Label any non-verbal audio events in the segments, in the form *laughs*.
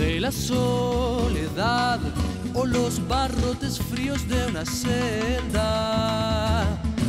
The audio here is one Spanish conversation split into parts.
de la soledad o los barrotes fríos de una celda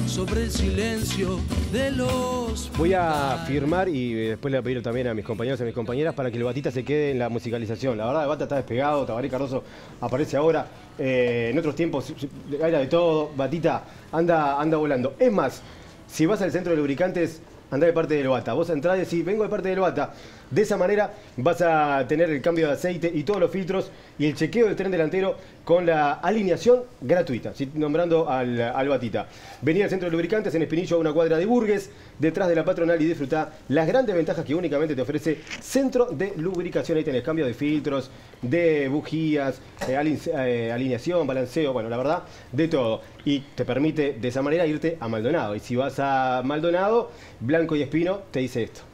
sobre el silencio de los... Voy a firmar y después le voy a pedir también a mis compañeros y a mis compañeras para que el Batita se quede en la musicalización. La verdad, el Bata está despegado, Tabaré Cardoso aparece ahora. Eh, en otros tiempos era de todo. Batita anda, anda volando. Es más, si vas al centro de lubricantes, anda de parte del Bata. Vos entrás y decís, vengo de parte del Bata. De esa manera vas a tener el cambio de aceite y todos los filtros y el chequeo del tren delantero con la alineación gratuita, nombrando al, al, Batita. Vení al centro de lubricantes en Espinillo a una cuadra de Burgues, detrás de la patronal y disfruta las grandes ventajas que únicamente te ofrece Centro de Lubricación. Ahí tenés cambio de filtros, de bujías, eh, eh, alineación, balanceo, bueno, la verdad, de todo. Y te permite de esa manera irte a Maldonado. Y si vas a Maldonado, Blanco y Espino te dice esto.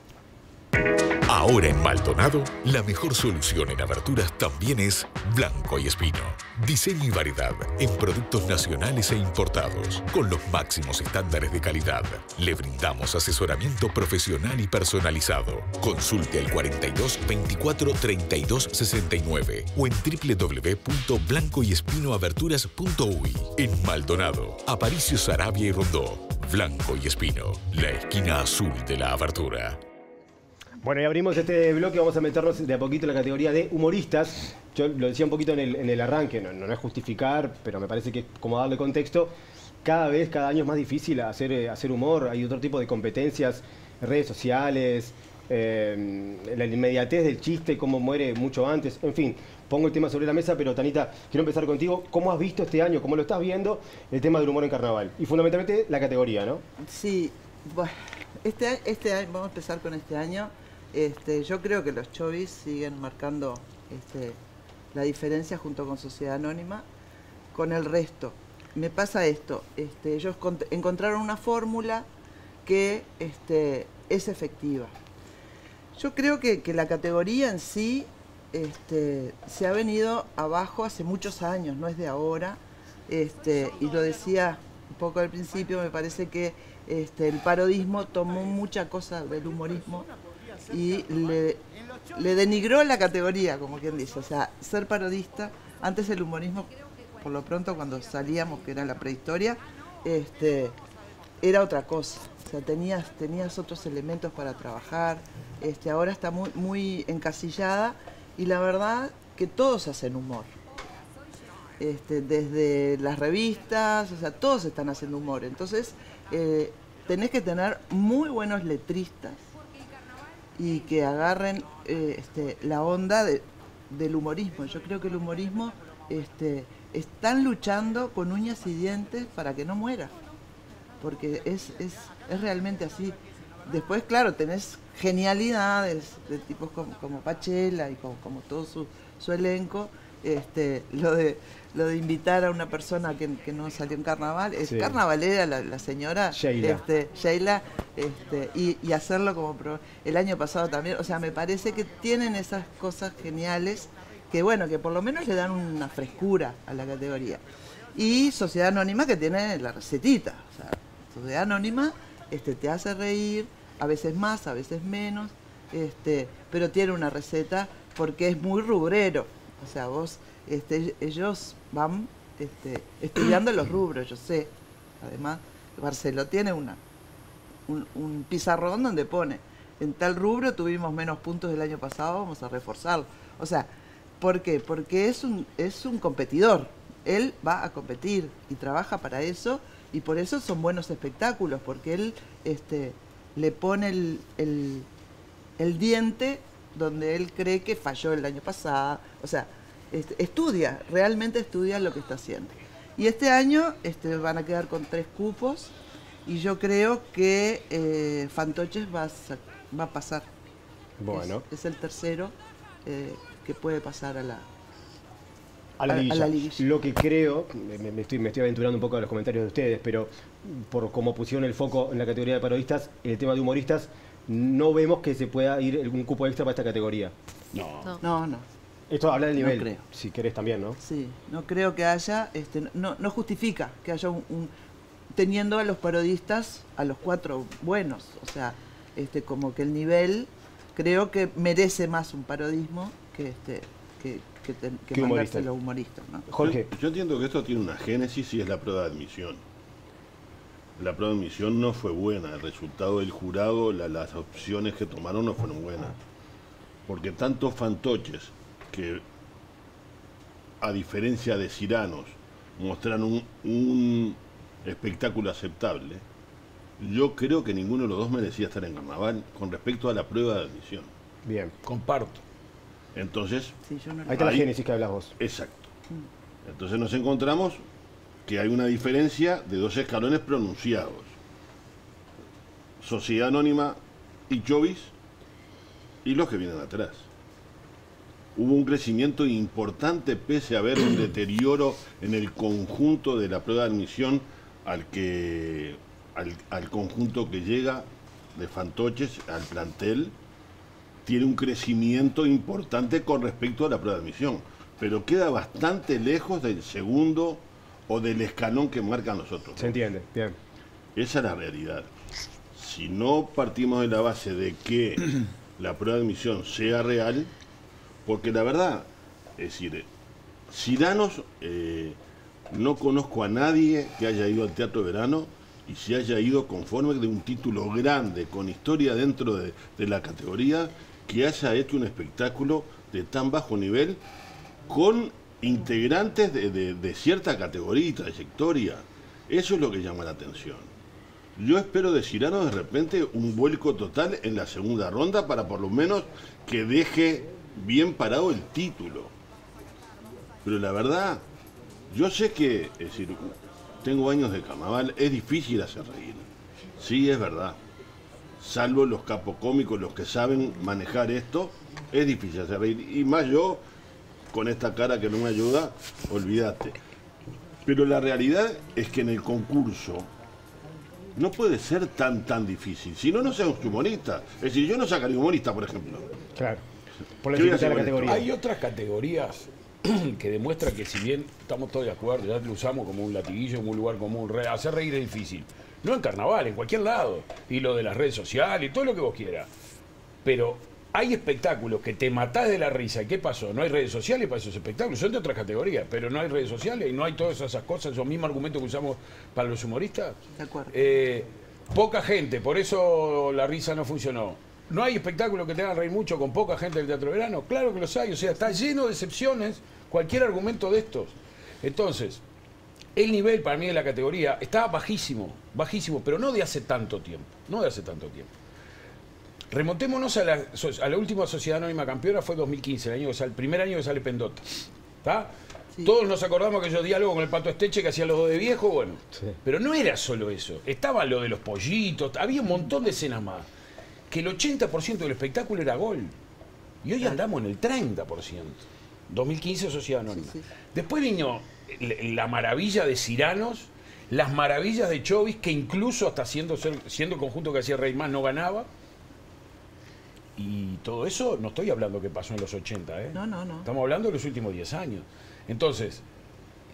Ahora en Maldonado, la mejor solución en aberturas también es Blanco y Espino. Diseño y variedad en productos nacionales e importados, con los máximos estándares de calidad. Le brindamos asesoramiento profesional y personalizado. Consulte al 42 24 32 69 o en www.blancoyespinoaberturas.uy. En Maldonado, Aparicio Sarabia y Rondó. Blanco y Espino, la esquina azul de la abertura. Bueno, y abrimos este bloque, vamos a meternos de a poquito en la categoría de humoristas. Yo lo decía un poquito en el, arranque, no, es justificar, pero me parece que es como darle contexto. Cada vez, cada año es más difícil hacer, eh, humor, hay otro tipo de competencias, redes sociales, eh, la inmediatez del chiste, cómo muere mucho antes, en fin, pongo el tema sobre la mesa, pero Tanita, quiero empezar contigo. ¿Cómo has visto este año, cómo lo estás viendo, el tema del humor en carnaval? Y fundamentalmente la categoría, ¿no? Sí, bueno, este, este año, vamos a empezar con este año. Este, yo creo que los chovis siguen marcando este, la diferencia junto con Sociedad Anónima con el resto. Me pasa esto, este, ellos encontraron una fórmula que es efectiva. Yo creo que, la categoría en sí se ha venido abajo hace muchos años, no es de ahora. Este, y lo decía un poco al principio, me parece que el parodismo tomó mucha cosa del humorismo y le, denigró la categoría, como quien dice. O sea, ser parodista, antes el humorismo, por lo pronto cuando salíamos, que era la prehistoria, este, era otra cosa. O sea, tenías, tenías otros elementos para trabajar. Este, ahora está muy, muy encasillada y la verdad que todos hacen humor. Este, desde las revistas, o sea, todos están haciendo humor. Entonces, eh, tenés que tener muy buenos letristas y que agarren eh, este, la onda del humorismo. Yo creo que el humorismo este, están luchando con uñas y dientes para que no muera, porque es, es, es realmente así. Después, claro, tenés genialidades de tipos como, Pachela y como, como todo su, su elenco, este, lo de lo de invitar a una persona que, no salió en carnaval, es carnavalera la, señora Sheila, este, Sheila este, y, hacerlo como el año pasado también, o sea, me parece que tienen esas cosas geniales que bueno, que por lo menos le dan una frescura a la categoría. Y Sociedad Anónima que tiene la recetita, o sea, Sociedad Anónima este, te hace reír, a veces más, a veces menos, este, pero tiene una receta porque es muy rubrero. O sea, vos, este, ellos van este, estudiando los rubros, yo sé. Además, Barceló tiene una, un, pizarrón donde pone, en tal rubro tuvimos menos puntos del año pasado, vamos a reforzarlo. O sea, ¿por qué? Porque es un, es un competidor. Él va a competir y trabaja para eso y por eso son buenos espectáculos, porque él este, le pone el, el diente donde él cree que falló el año pasado. O sea, este, estudia, realmente estudia lo que está haciendo. Y este año este, van a quedar con tres cupos y yo creo que eh, Fantoches va a, va a pasar. Bueno. Es, el tercero eh, que puede pasar a la, a la, Lo que creo, me, estoy, me estoy aventurando un poco a los comentarios de ustedes, pero por cómo pusieron el foco en la categoría de parodistas, el tema de humoristas, no vemos que se pueda ir algún cupo extra para esta categoría. No. No, no. Esto habla del nivel, si querés también, ¿no? Sí, no creo que haya, este, no, no justifica que haya un, teniendo a los parodistas, a los cuatro buenos, o sea, este, como que el nivel creo que merece más un parodismo que este que, que, ten- que ¿Qué humorista? mandarse los humoristas. ¿no? Jorge, Yo entiendo que esto tiene una génesis y es la prueba de admisión. La prueba de admisión no fue buena, el resultado del jurado, la- las opciones que tomaron no fueron buenas. Porque tantos fantoches que, a diferencia de Ciranos, mostraron un, un espectáculo aceptable, yo creo que ninguno de los dos merecía estar en carnaval con respecto a la prueba de admisión. bien. Comparto. Entonces, Sí, yo no Ahí está la génesis que hablas vos. Exacto. Entonces nos encontramos que hay una diferencia de dos escalones pronunciados. Sociedad Anónima y Chovis y los que vienen atrás. Hubo un crecimiento importante pese a haber un deterioro en el conjunto de la prueba de admisión al que al conjunto que llega de fantoches al plantel tiene un crecimiento importante con respecto a la prueba de admisión, pero queda bastante lejos del segundo o del escalón que marcan los otros. Se entiende, bien. Esa es la realidad. Si no partimos de la base de que *clears throat* la prueba de admisión sea real, porque la verdad, es decir, Ciranos, eh, no conozco a nadie que haya ido al teatro de verano y se haya ido conforme de un título grande, con historia dentro de, de la categoría, que haya hecho un espectáculo de tan bajo nivel con integrantes de, de- cierta categoría y trayectoria. Eso es lo que llama la atención. Yo espero de Cirano de repente un vuelco total en la segunda ronda para por lo menos que deje bien parado el título. Pero la verdad, yo sé que, es decir, tengo años de carnaval, es difícil hacer reír. Sí, es verdad. Salvo los capocómicos, los que saben manejar esto, es difícil hacer reír. Y más yo, con esta cara que no me ayuda, olvídate. Pero la realidad es que en el concurso no puede ser tan, tan difícil. Si no, no seas humorista. Es decir, yo no sacaría humorista, por ejemplo. Claro. Por la ¿Qué voy a dificultad de la categoría. Hay otras categorías *clears throat* que demuestran que si bien estamos todos de acuerdo, ya lo usamos como un latiguillo, como un lugar común, re- hacer reír es difícil. No en carnaval, en cualquier lado. Y lo de las redes sociales y todo lo que vos quieras. Pero hay espectáculos que te matás de la risa. ¿Y qué pasó? No hay redes sociales para esos espectáculos. Son de otras categorías, pero no hay redes sociales y no hay todas esas cosas, esos mismos argumentos que usamos para los humoristas. De acuerdo. Eh, poca gente, por eso la risa no funcionó. ¿No hay espectáculo que te hagan reír mucho con poca gente del Teatro Verano? Claro que los hay, o sea, está lleno de excepciones cualquier argumento de estos. Entonces, el nivel para mí de la categoría está bajísimo, bajísimo, pero no de hace tanto tiempo, no de hace tanto tiempo. Remontémonos a la, so- a la última Sociedad Anónima Campeona, fue 2015, el, año que sale- el primer año que sale Pendota. ¿Está? Sí. Todos nos acordamos que yo diálogo con el Pato Esteche que hacía los dos de viejo, bueno. Sí. Pero no era solo eso. Estaba lo de los pollitos, había un montón de escenas más. Que el 80% del espectáculo era gol. Y hoy andamos en el 30%. 2015 Sociedad Anónima. Sí, sí. Después vino la maravilla de Ciranos, las maravillas de Chovis, que incluso hasta siendo, siendo el conjunto que hacía Reymán no ganaba. Y todo eso, no estoy hablando que pasó en los 80, ¿eh? No, no, no. Estamos hablando de los últimos 10 años. Entonces,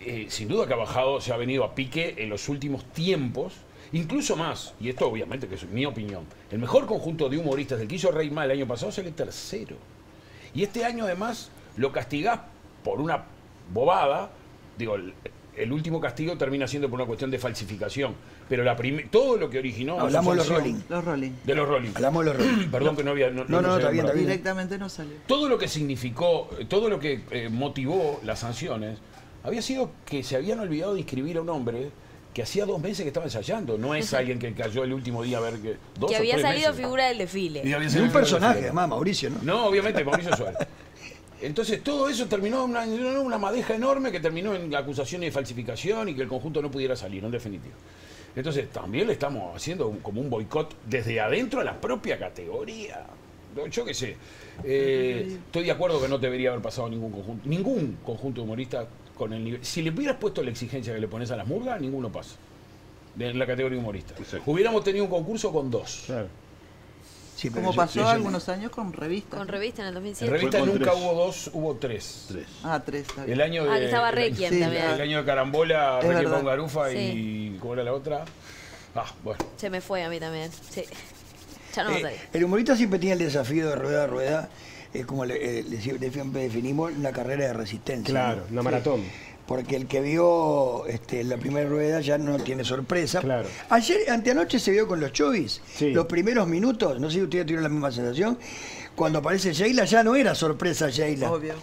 eh, sin duda que ha bajado, se ha venido a pique en los últimos tiempos, incluso más, y esto obviamente que es mi opinión, el mejor conjunto de humoristas del que hizo Reymán el año pasado sale tercero. Y este año además lo castigás por una bobada, digo, el, último castigo termina siendo por una cuestión de falsificación, pero la todo lo que originó... Hablamos de los Rolling. Los Rolling. De los Rolling. Hablamos de los Rolling. *coughs* Perdón que no había... No, No, no, bien, bien. Directamente no salió. todo lo que significó, todo lo que eh, motivó las sanciones, había sido que se habían olvidado de inscribir a un hombre que hacía dos meses que estaba ensayando. No es alguien que cayó el último día a ver que. Dos que o había tres salido meses. figura del Y desfile. había Y salido un personaje, además, Mauricio, ¿no? No, obviamente, Mauricio Suárez. Entonces todo eso terminó en una, en una madeja enorme que terminó en acusaciones de falsificación y que el conjunto no pudiera salir, en definitiva. Entonces también le estamos haciendo un- como un boicot desde adentro a la propia categoría. Yo qué sé. Eh, estoy de acuerdo que no debería haber pasado ningún conjunto, ningún conjunto humorista con el nivel. Si le hubieras puesto la exigencia que le pones a las murgas, ninguno pasa. De en la categoría humorista. Exacto. Hubiéramos tenido un concurso con dos. Claro. Sí, Como yo- pasó yo- algunos años con revistas. Con revista en el En 2007. revista con nunca tres. hubo dos, hubo tres. Tres. Ah, tres, está bien. El año de. Ah, que estaba el- Requiem Sí, también. El año de Carambola, Es Requiem con Garufa y. ¿Cómo era la otra? Ah, bueno. Se me fue a mí también. Sí. Ya no Eh, el humorista siempre tiene el desafío de rueda a rueda es como le, eh, le siempre definimos una carrera de resistencia. Claro, ¿no? una maratón. Porque el que vio este, la primera rueda ya no tiene sorpresa. Claro. Ayer, anteanoche se vio con los chovis. Sí. Los primeros minutos, no sé si ustedes tuvieron la misma sensación, cuando aparece Sheila ya no era sorpresa Sheila. Obvio.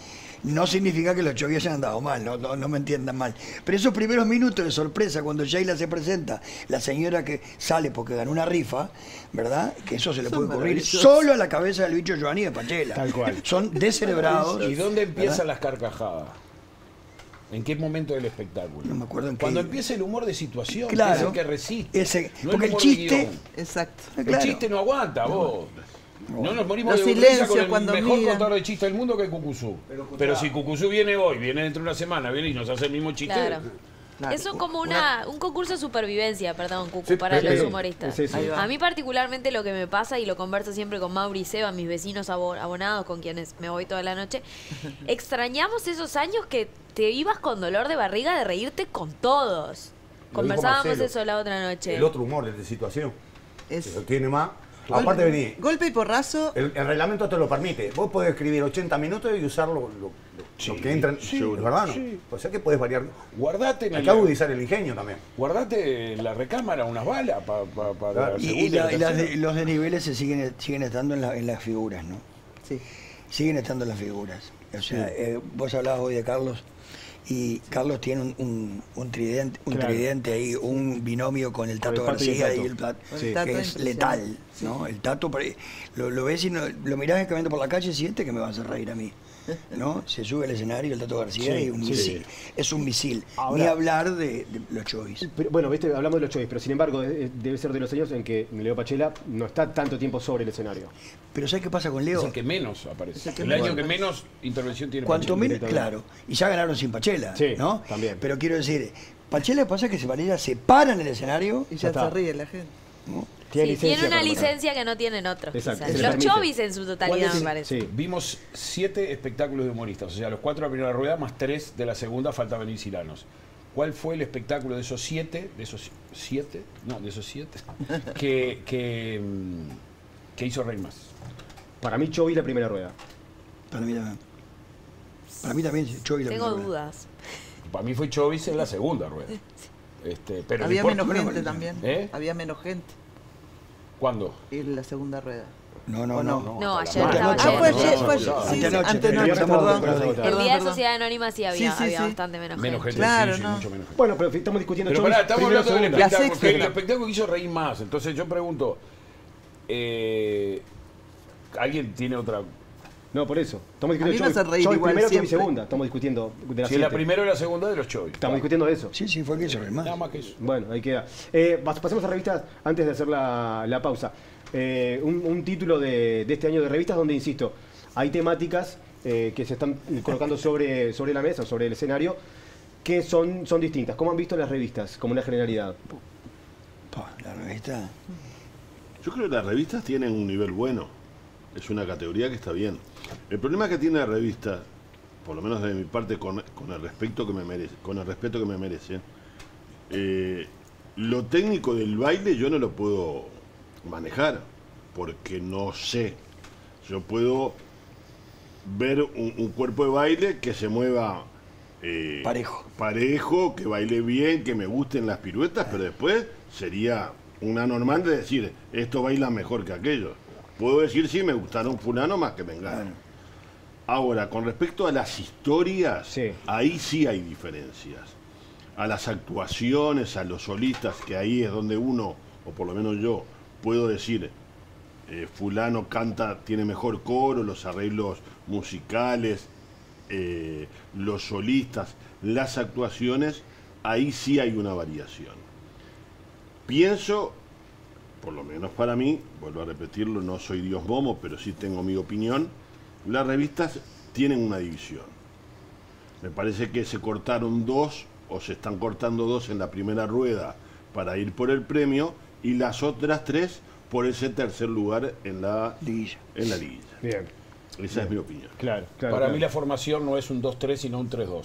No significa que los chovis hayan andado mal, no, no, no me entiendan mal. Pero esos primeros minutos de sorpresa, cuando Sheila se presenta, la señora que sale porque ganó una rifa, ¿verdad? Que eso se le Son puede ocurrir solo a la cabeza del bicho Giovanni de Pachela. Tal cual. Son descerebrados. ¿Y dónde empiezan ¿verdad? las carcajadas? ¿En qué momento del espectáculo? No me acuerdo en qué- Cuando empieza el humor de situación, Claro. que es el que resiste. Ese- no porque el humor chiste- guion. Exacto. El Claro. chiste no aguanta, vos. No nos morimos Los de risa silencios con el cuando mejor miran. contador de chistes del mundo que es Cucuzú. Pero, si Cucuzú viene hoy, viene dentro de una semana, viene y nos hace el mismo chiste. Claro. Claro. Eso es como una, un concurso de supervivencia, perdón, Cucu, Sí, para los humoristas. sí. A mí particularmente lo que me pasa, y lo converso siempre con Mauri y Seba, mis vecinos abo- abonados con quienes me voy toda la noche, *laughs* extrañamos esos años que te ibas con dolor de barriga de reírte con todos. Lo Conversábamos Marcelo. eso la otra noche. El otro humor de esta situación. Es- Que lo tiene más. Aparte, vení. Golpe y porrazo. El, el reglamento te lo permite. Vos podés escribir 80 minutos y usar lo, lo- lo- lo que entra. en- seguro. ¿Verdad? No? O sea que podés variar. Guardate en Hay el- agudizar el ingenio también. guardate en la recámara unas balas para Claro. la Y, segunda y la- la y las tercera. de- los desniveles se siguen, siguen estando en, la- en las figuras, ¿no? Sí. Siguen estando en las figuras. O sea, eh, vos hablabas hoy de Carlos y Carlos tiene un, un- un tridente, un Claro. tridente ahí, un binomio con el Con el Tato Pato y el García Tato. y el Tato, Sí. Que es letal, ¿no? El Tato, lo, lo ves y no- lo mirás caminando por la calle y siente que me va a reír a mí. ¿No? Se sube al escenario el Tato García Sí, y un sí. misil. Es un misil. Ahora- Ni hablar de, de los chovis. Bueno, viste, hablamos de los choices, pero sin embargo de- debe ser de los años en que Leo Pachela no está tanto tiempo sobre el escenario. Pero ¿sabes qué pasa con Es Leo? el que menos aparece. Es el que el menos año que menos intervención tiene. Cuanto Pachela. menos, claro. Y ya ganaron sin Pachela, Sí, ¿no? también. Pero quiero decir, Pachela pasa que se se para en el escenario. Y Ya ya, está. se ríe la gente. ¿no? Tiene Sí, tiene licencia una licencia que no tienen otros. Exacto, Los chovis en su totalidad, me parece. Sí. Vimos siete espectáculos de humoristas, o sea, los cuatro de la primera rueda más tres de la segunda, falta venir Ciranos. ¿Cuál fue el espectáculo de esos siete, de esos siete, no, de esos siete, *laughs* que, que, mm, que hizo reír más? Para mí, Chovy la primera rueda. Para mí también. Para mí también Chovy la Tengo primera. dudas. Para mí fue Chovis en la segunda *laughs* rueda. Este, pero Había menos gente también. ¿Eh? Había menos gente ¿Cuándo? en la segunda rueda. No, no, ¿O no. no? Ayer la estaba. Ah, fue no, ayer, no, fue no, ayer. Sí, Antenoche, perdón. El día de. Sociedad Anónima sí había, Sí, sí, había sí. bastante menos, Menos gente, Claro, sí, mucho menos gente. Bueno, pero estamos discutiendo Pero pará, estamos hablando del espectáculo, que el espectáculo que hizo reír más. Entonces yo pregunto, eh, ¿alguien tiene otra? No, por eso. Estamos A mí discutiendo me hace Chovy reír Chovy igual primero, siempre. segunda. Estamos discutiendo de la Si es la siete. primera o la segunda de los Chovis. Estamos discutiendo de eso. Sí, sí, fue que más. Nada más que eso. Bueno, ahí queda. Eh, pas- pasemos a revistas antes de hacer la, la pausa. Eh, un, un título de, de este año de revistas donde, insisto, hay temáticas eh, que se están colocando sobre, sobre la mesa, sobre el escenario, que son, son distintas. ¿Cómo han visto las revistas como una generalidad? Pa, la revista. Yo creo que las revistas tienen un nivel bueno. Es una categoría que está bien. El problema que tiene la revista, por lo menos de mi parte, con, con el respeto que me merece, con el respeto que me merece, eh, lo técnico del baile yo no lo puedo manejar, porque no sé. Yo puedo ver un, un cuerpo de baile que se mueva eh, Parejo. parejo, que baile bien, que me gusten las piruetas, pero después sería una normal de decir, esto baila mejor que aquello. Puedo decir si me gustaron fulano más que vengano. Claro. Ahora, con respecto a las historias, Sí. ahí sí hay diferencias. A las actuaciones, a los solistas, que ahí es donde uno, o por lo menos yo, puedo decir, eh, fulano canta, tiene mejor coro, los arreglos musicales, eh, los solistas, las actuaciones, ahí sí hay una variación. Pienso, por lo menos para mí, vuelvo a repetirlo, no soy Dios Momo, pero sí tengo mi opinión, las revistas tienen una división. Me parece que se cortaron dos o se están cortando dos en la primera rueda para ir por el premio y las otras tres por ese tercer lugar en la, Liguilla. en la liguilla. Bien, Esa es mi opinión. claro. claro Para claro. mí la formación no es un 2-3, sino un 3-2.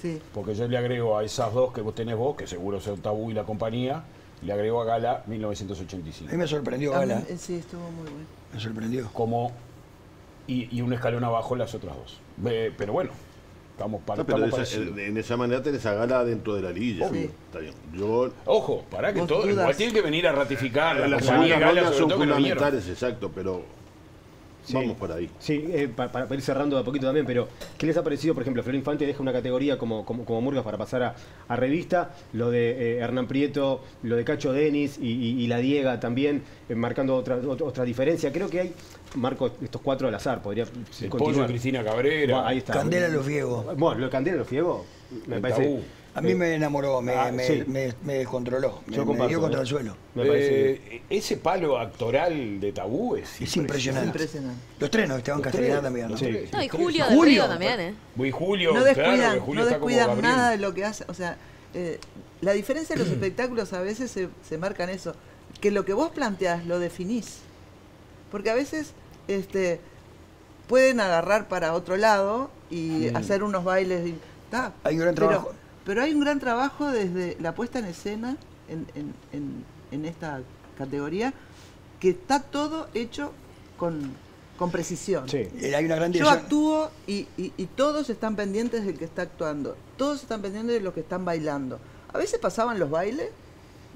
Sí. Porque yo le agrego a esas dos que vos tenés vos, que seguro son Tabú y la compañía, le agrego a Gala A 1985. mí me sorprendió Gala. eh, sí, estuvo muy bueno. Me sorprendió. Como y, y un escalón abajo las otras dos. Eh, pero bueno, estamos para, No, pero estamos de esa- en esa manera tenés a Gala dentro de la liguilla. Obvio. Está bien. Yo, Ojo, para que todo. Igual tiene que venir a ratificar la, las compañía Gala, sobre son todo que no fundamentales, exacto, pero Sí. vamos por ahí. Sí, eh, pa- para, ir cerrando de a poquito también, pero ¿qué les ha parecido, por ejemplo, Flor Infante deja una categoría como, como, como Murgas para pasar a, a revista, lo de eh, Hernán Prieto, lo de Cacho Denis y, y- y la Diega también, eh, marcando otra, ot- otra diferencia. Creo que hay, marco estos cuatro al azar, podría continuar. pollo Cristina Cabrera. Bueno, ahí está. Candela Los Viegos. Bueno, lo de Candela los Fiegos, me El parece... tabú. A mí me enamoró, me, Ah, me, sí. me- me descontroló, me, Yo me comparto, dio contra ¿eh? el suelo. Me parece... Eh, ese palo actoral de tabú es, Es impresionante. Impresionante. Los tres, ¿no? Esteban Castellana también, ¿no? Sí. No, y Julio. Río también, ¿eh? Y Julio, no descuidan, Julio no nada de lo que hace. O sea, eh, la diferencia de los espectáculos a veces se, se marca en eso. Que lo que vos planteás lo definís. Porque a veces este, pueden agarrar para otro lado y hacer unos bailes. y- ta, Hay un gran pero- trabajo. Pero hay un gran trabajo desde la puesta en escena en, en- en- en esta categoría que está todo hecho con, con precisión. Sí. Eh, Hay una gran Yo actúo y, y- y todos están pendientes del que está actuando. Todos están pendientes de los que están bailando. A veces pasaban los bailes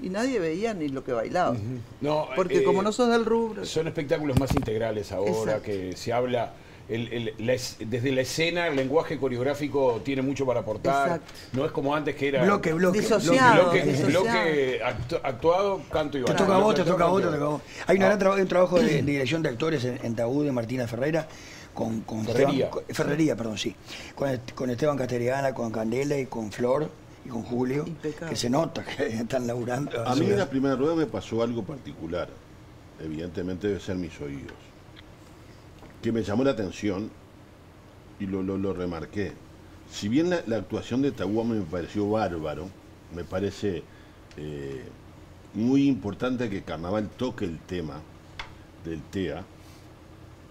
y nadie veía ni lo que bailaba. No, Porque eh, como no sos del rubro. Son espectáculos más integrales ahora, Exacto. que se habla. El- el- la es- desde la escena, el lenguaje coreográfico tiene mucho para aportar. Exacto. No es como antes que era. Bloque, bloque. Disociado. bloque, disociado. bloque actu- actuado, canto y Te baile. toca a vos, te toca a vos, te toca a vos. Hay una Ah, gran un trabajo de, de dirección de actores en, en Tabú de Martina Ferreira con, con Ferrería. Esteban, Ferrería, perdón, sí. Con, Est- con Esteban Castellana, con Candela y con Flor y con Julio, Impecable. que se nota que *laughs* están laburando. A mí en la primera rueda me pasó algo particular. Evidentemente debe ser mis oídos. Que me llamó la atención y lo, lo, lo remarqué. Si bien la, la actuación de Tahuá me pareció bárbaro, me parece eh, muy importante que Carnaval toque el tema del TEA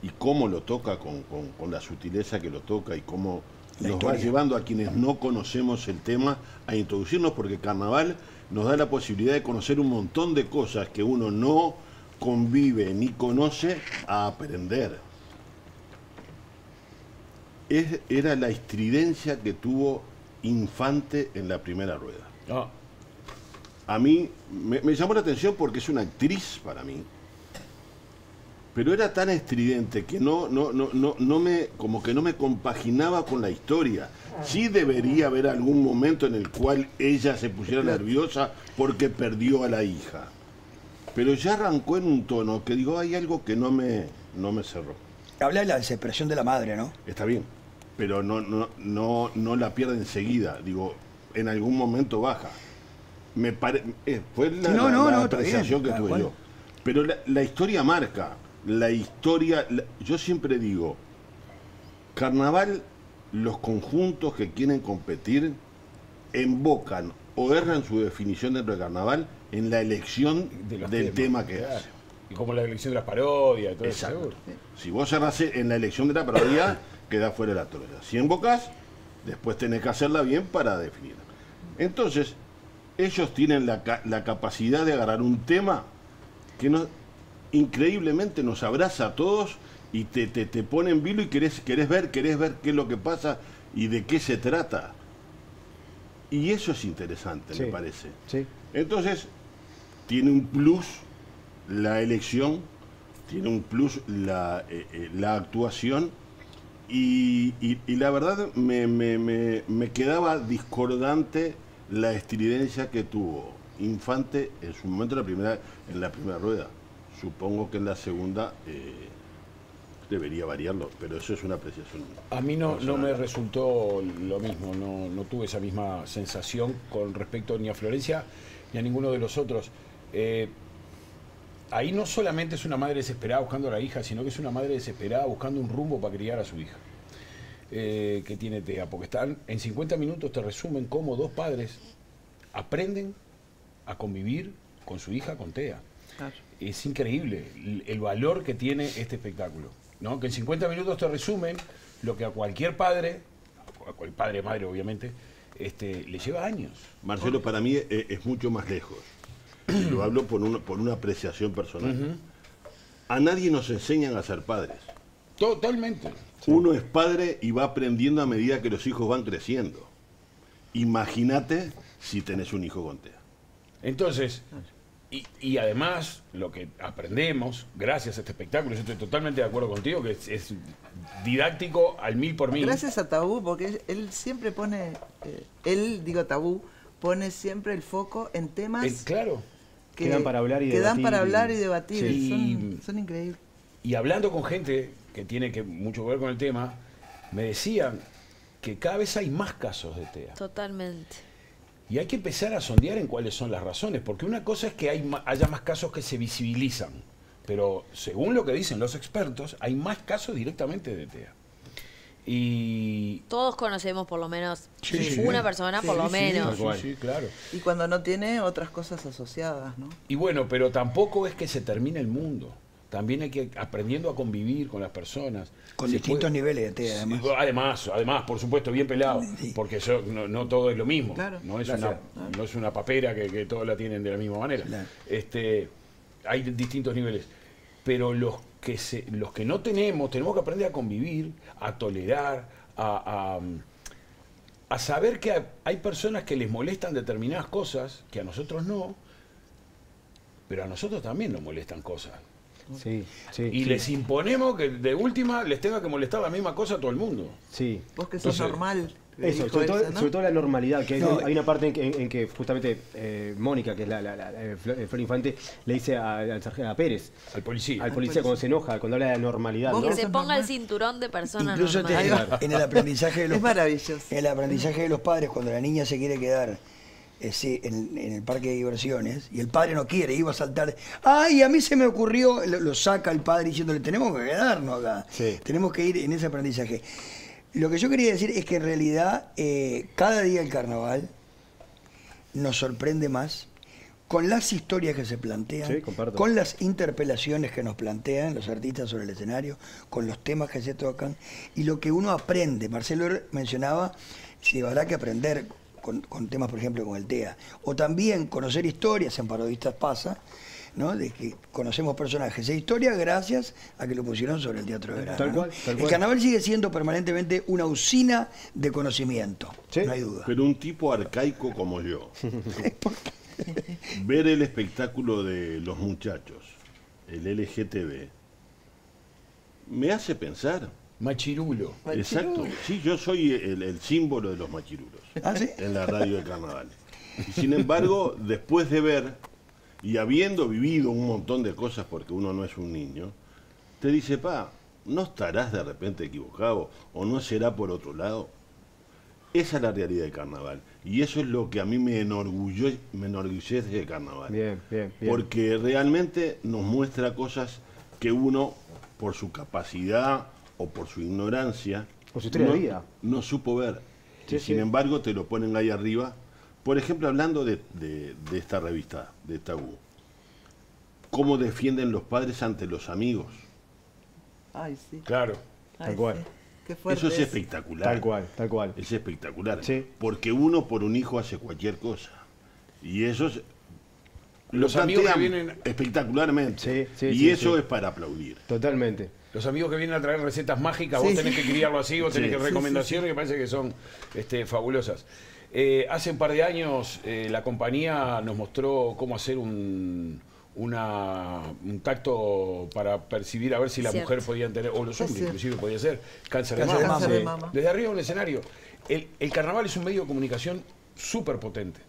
y cómo lo toca con, con- con la sutileza que lo toca y cómo La nos va llevando a quienes no conocemos el tema a introducirnos porque Carnaval nos da la posibilidad de conocer un montón de cosas que uno no convive ni conoce a aprender. Es- era la estridencia que tuvo Infante en la primera rueda Ah, a mí me, me llamó la atención porque es una actriz para mí. Pero era tan estridente que no, no, no, no, no me, como que no me compaginaba con la historia. Sí debería haber algún momento en el cual ella se pusiera nerviosa porque perdió a la hija. Pero ya arrancó en un tono que digo, hay algo que no me, no me cerró. Habla de la desesperación de la madre, ¿no? Está bien, pero no, no, no, no la pierde enseguida. Digo, en algún momento baja. Me pare- eh, fue la, Sí, no, la- no, la no, está bien, apreciación que tuve cual. yo. Pero la, la historia marca. La historia. la- yo siempre digo, carnaval, los conjuntos que quieren competir embocan o erran su definición dentro de carnaval en la elección de del temas, tema que claro. es. Y como la elección de las parodias y todo eso. Exacto. seguro. Si vos cerrás en la elección de la parodia, *coughs* queda fuera de la tolerabilidad. Si embocás, después tenés que hacerla bien para definirla. Entonces, ellos tienen la, la capacidad de agarrar un tema que no, increíblemente nos abraza a todos y te, te, te pone en vilo y querés, querés ver, querés ver qué es lo que pasa y de qué se trata. Y eso es interesante, Sí. me parece. Sí. Entonces, tiene un plus la elección, tiene un plus la, eh, eh, la actuación y, y- y la verdad me, me- me- me quedaba discordante la estridencia que tuvo Infante en su momento en la primera, en la primera rueda. Supongo que en la segunda eh, debería variarlo, pero eso es una apreciación. A mí no, no me resultó lo mismo, no, no tuve esa misma sensación con respecto ni a Florencia ni a ninguno de los otros. Eh, ahí no solamente es una madre desesperada buscando a la hija, sino que es una madre desesperada buscando un rumbo para criar a su hija. eh, que tiene TEA, porque están en 50 minutos te resumen cómo dos padres aprenden a convivir con su hija con TEA. Claro. Es increíble el, el valor que tiene este espectáculo. ¿no? Que en 50 minutos te resumen lo que a cualquier padre, a cualquier padre, madre obviamente, este, le lleva años. Marcelo, para mí eh, es, mucho más lejos. Y Lo hablo por una, por una apreciación personal. A nadie nos enseñan a ser padres. Totalmente. Uno es padre y va aprendiendo a medida que los hijos van creciendo. Imagínate si tenés un hijo con TEA. Entonces, y, y además, lo que aprendemos gracias a este espectáculo, yo estoy totalmente de acuerdo contigo, que es, es didáctico al mil por mil. Gracias a Tabú, porque él, él siempre pone, eh, él, digo Tabú, pone siempre el foco en temas Eh, claro. que, dan para hablar y que dan debatir para hablar y debatir. Sí. Son, son increíbles. Y hablando con gente que tiene que mucho que ver con el tema, me decían que cada vez hay más casos de TEA. Totalmente. Y hay que empezar a sondear en cuáles son las razones, porque una cosa es que hay ma- haya más casos que se visibilizan, pero según lo que dicen los expertos, hay más casos directamente de TEA. Y Todos conocemos por lo menos Sí, sí. una persona, por lo Sí, menos. sí, sí, claro. Y cuando no tiene otras cosas asociadas, ¿no? Y bueno, pero tampoco es que se termine el mundo. También hay que aprendiendo a convivir con las personas. Con Se distintos puede- niveles de además. además, además, por supuesto, bien pelado, porque eso, no, no todo es lo mismo. Claro. No, es Gracias. una, no es una papera que, que todos la tienen de la misma manera. Claro. Este, hay distintos niveles. Pero los que, se, los que no tenemos, tenemos que aprender a convivir, a tolerar, a, a- a saber que hay- hay personas que les molestan determinadas cosas, que a nosotros no, pero a nosotros también nos molestan cosas. Sí, sí. Y sí, les imponemos que de última les tenga que molestar la misma cosa a todo el mundo. Sí. Vos que sos Entonces, normal. Eso, sobre todo, esa, ¿no? sobre todo la normalidad, que hay, No, hay una parte en que, en- en que justamente eh, Mónica, que es la, la, la- eh, Flor eh, Flor Infante, le dice a, al sargento- a Pérez, Al policía. al policía cuando se enoja, cuando habla de normalidad, Vos ¿no? Que se ponga el cinturón de persona Incluso te- normal. en el aprendizaje de *laughs* los Es maravilloso. En el aprendizaje de los padres, cuando la niña se quiere quedar eh, sí, en, en el parque de diversiones y el padre no quiere, iba a saltar. ¡Ay, a mí se me ocurrió! Lo, lo saca el padre diciéndole: Tenemos que quedarnos acá. Sí. Tenemos que ir en ese aprendizaje. Lo que yo quería decir es que en realidad, eh, cada día el carnaval nos sorprende más con las historias que se plantean, Sí, con las interpelaciones que nos plantean los artistas sobre el escenario, con los temas que se tocan y lo que uno aprende. Marcelo mencionaba si habrá que aprender con, con temas, por ejemplo, con el TEA, o también conocer historias, en Parodistas pasa, ¿no? de que conocemos personajes e historias gracias a que lo pusieron sobre el teatro de verano. Tal ¿no? cual, tal el carnaval sigue siendo permanentemente una usina de conocimiento, Sí. no hay duda. Pero un tipo arcaico como yo, *laughs* ver el espectáculo de los muchachos, el LGTB, me hace pensar. Machirulo. Exacto. Sí, yo soy el, el símbolo de los machirulos ¿Ah, sí? en la radio de carnaval. Y sin embargo, después de ver y habiendo vivido un montón de cosas porque uno no es un niño, te dice, pa, ¿no estarás de repente equivocado o no será por otro lado? Esa es la realidad del carnaval. Y eso es lo que a mí me, enorgulle- me enorgullece del carnaval. Bien, bien, bien. Porque realmente nos muestra cosas que uno, por su capacidad o por su ignorancia, su no, no supo ver. Sí, y sí. sin embargo, te lo ponen ahí arriba. Por ejemplo, hablando de, de- de esta revista, de Tabú. ¿Cómo defienden los padres ante los amigos? Ay, sí. Claro. Ay, Tal cual. sí. Qué fuerte Eso es es. espectacular. Tal cual, tal cual. Es espectacular. Sí. Porque uno por un hijo hace cualquier cosa. Y eso es, lo Los amigos que plantean vienen- espectacularmente. Sí, sí, y sí, eso sí. es para aplaudir. Totalmente. Los amigos que vienen a traer recetas mágicas, Sí. vos tenés que criarlo así, vos tenés Sí. que Sí, recomendaciones que parece que son este, fabulosas. Eh, hace un par de años eh, la compañía nos mostró cómo hacer un, una- un tacto para percibir a ver si la Cierto. mujer podían tener, o los hombres inclusive podía ser, cáncer de Cáncer de mama. Cáncer de Sí. Desde arriba de un escenario. El, el carnaval es un medio de comunicación súper potente.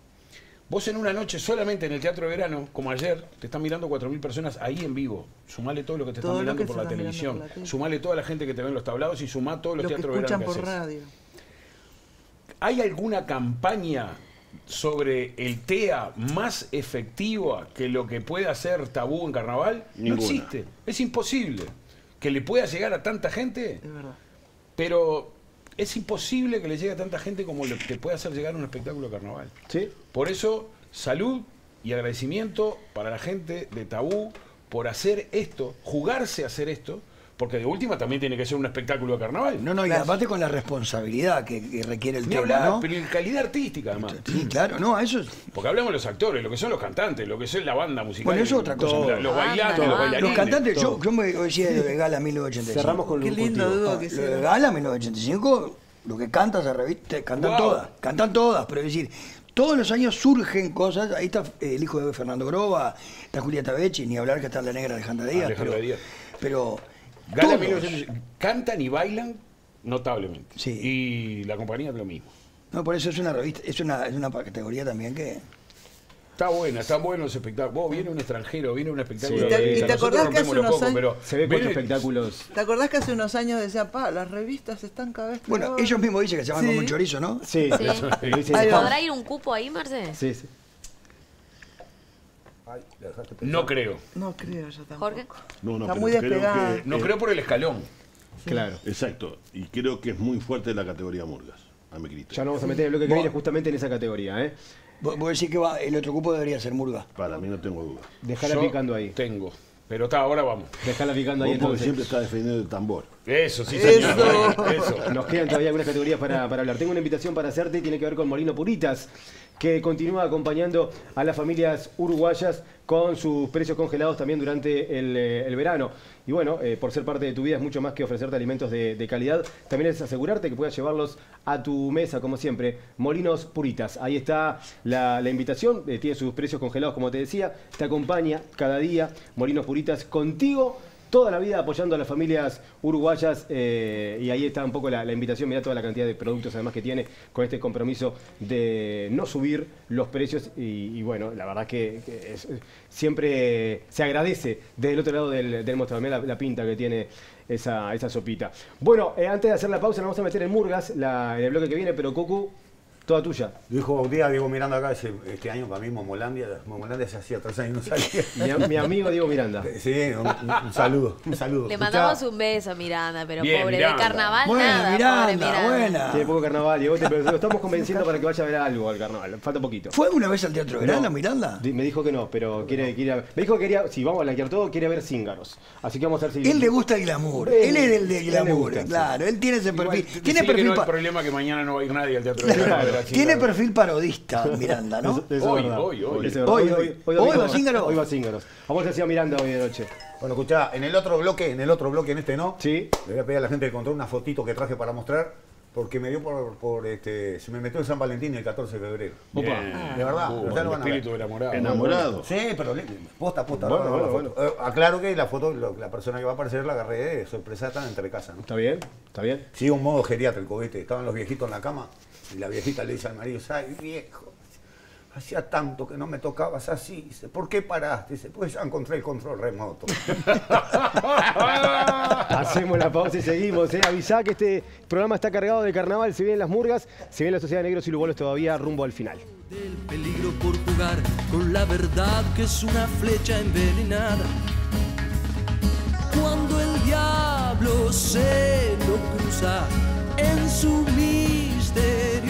Vos en una noche solamente en el Teatro de Verano, como ayer, te están mirando 4.000 personas ahí en vivo. Sumale todo lo que te Todo están mirando que por la mirando televisión. por la tele. Sumale toda la gente que te ve en los tablados y sumá todos los teatros de verano que por haces. radio. ¿Hay alguna campaña sobre el TEA más efectiva que lo que puede hacer tabú en carnaval? Ninguna. No existe. Es imposible. Que le pueda llegar a tanta gente, Es verdad. pero es imposible que le llegue a tanta gente como lo que puede hacer llegar un espectáculo de carnaval. ¿Sí? Por eso, salud y agradecimiento para la gente de Tabú por hacer esto, jugarse a hacer esto, Porque de última también tiene que ser un espectáculo de carnaval. No, no, y aparte con la responsabilidad que, que requiere el Ni tema, hablar, ¿no? pero en calidad artística además. Sí, claro, no, eso es. Porque hablamos de los actores, lo que son los cantantes, lo que es la banda musical. Bueno, eso es otra cosa. Los, los bailantes, los bailarines. Los cantantes, yo, todo. yo me decía de lo de Gala 1985. Cerramos con Qué un lindo cultivo. dúo No, que lo de. Gala 1985, lo que canta esa revista, cantan Wow. todas, cantan todas, pero es decir, todos los años surgen cosas, ahí está eh, el hijo de Fernando Groba, está Julieta Becci, ni hablar que está la negra Alejandra Díaz, Alejandra pero, Díaz. pero Gala todos. 1985, cantan y bailan notablemente. Sí. Y la compañía es lo mismo. No, por eso es una revista, es una, es una categoría también que... Está buena, están buenos los espectáculos. Vos viene un extranjero, viene un espectáculo. Sí. ¿Y te- y te Nosotros acordás que hace unos años- pero Se ve viene- espectáculos. ¿Te acordás que hace unos años decían, pa, las revistas están cada vez? Bueno, ellos mismos dicen que se llaman Sí. como un chorizo, ¿no? Sí, Sí. ¿Podrá ir un cupo ahí, Marce? Sí, sí. Ay. No creo. No creo yo tampoco. Jorge. No, no, Está muy creo despegada. que- No creo por el escalón. Claro. Exacto. Y creo que es muy fuerte la categoría Murgas, a mi criterio. Ya nos vamos a meter el bloque que viene justamente en esa categoría, ¿eh? Vos, vos decís que va, el otro cupo debería ser Murga. Para mí no tengo duda. Dejala Yo picando ahí. Tengo. Pero está, ahora vamos. Dejala picando ahí entonces. siempre está defendiendo el tambor. Eso, sí, Eso. señor. Eso. Nos quedan todavía algunas categorías para, para hablar. Tengo una invitación para hacerte, tiene que ver con Molino Puritas, que continúa acompañando a las familias uruguayas con sus precios congelados también durante el, eh, el verano. Y bueno, eh, por ser parte de tu vida es mucho más que ofrecerte alimentos de, calidad, también es asegurarte que puedas llevarlos a tu mesa, como siempre. Molinos Puritas, ahí está la, la invitación, eh, tiene sus precios congelados, como te decía, te acompaña cada día Molinos Puritas contigo toda la vida apoyando a las familias uruguayas eh, y ahí está un poco la, invitación, mirá toda la cantidad de productos además que tiene con este compromiso de no subir los precios y, bueno, la verdad que, que siempre se agradece desde el otro lado del, del mostrador, mirá la, pinta que tiene esa, esa sopita. Bueno, eh, antes de hacer la pausa nos vamos a meter en Murgas en el bloque que viene, pero Cocu, toda tuya. Dijo un día, Diego Miranda acá, ese- este año para mí Momolandia, Momolandia se hacía tres años no salía. Mi, amigo Diego Miranda. *laughs* Sí, un, un- un saludo, un saludo. Le Escuchá, mandamos un beso a Miranda, pero Bien, pobre, Miranda. de carnaval Buena, nada. pobre Miranda, Miranda. buena. Tiene poco carnaval, Diego, te- pero lo estamos convenciendo para que vaya a ver algo al carnaval. Falta poquito. ¿Fue una vez al Teatro Verano, No. Miranda? Me dijo que no, pero quiere, quiere me dijo que quería, si vamos a blanquear todo, quiere ver cíngaros. Así que vamos a ver si Él le gusta el glamour. Él- Él es el de glamour, gusta, sí. claro. Él tiene ese Igual, perfil. decirle Tiene que perfil, no hay problema que mañana no va a ir nadie al teatro. *laughs* de Verano tiene perfil parodista, Miranda, ¿no? *laughs* Eso es Hoy, hoy, hoy. Eso. Hoy, hoy. Hoy domingo- va Cíngaros. Hoy va Cíngaros. Vamos a decir a Miranda hoy de noche. Bueno, escuchá, en el otro bloque, en el otro bloque, en este no, Sí. le voy a pedir a la gente del control una fotito que traje para mostrar, porque me dio por, por este, se me metió en San Valentín el 14 de febrero. Bien. De verdad, Uh, ya el a espíritu enamorado. Enamorado. Sí, pero posta, posta. Bueno, bueno, foto. Eh, aclaro que la foto, lo- la persona que va a aparecer la agarré de sorpresa, está entre casa, ¿no? ¿Está bien? ¿Está bien? Sí, un modo geriátrico, ¿viste? Estaban los viejitos en la cama y la viejita le dice al marido, ay viejo, hacía tanto que no me tocabas así. Dice, ¿por qué paraste? Dice, pues ya encontré el control remoto. *laughs* Hacemos la pausa y seguimos. ¿eh? Avisá que este programa está cargado de carnaval. Se vienen las murgas, se viene la Sociedad de Negros y Lugolos todavía rumbo al final. del peligro por jugar con la verdad que es una flecha envenenada. Cuando el diablo se lo cruza en su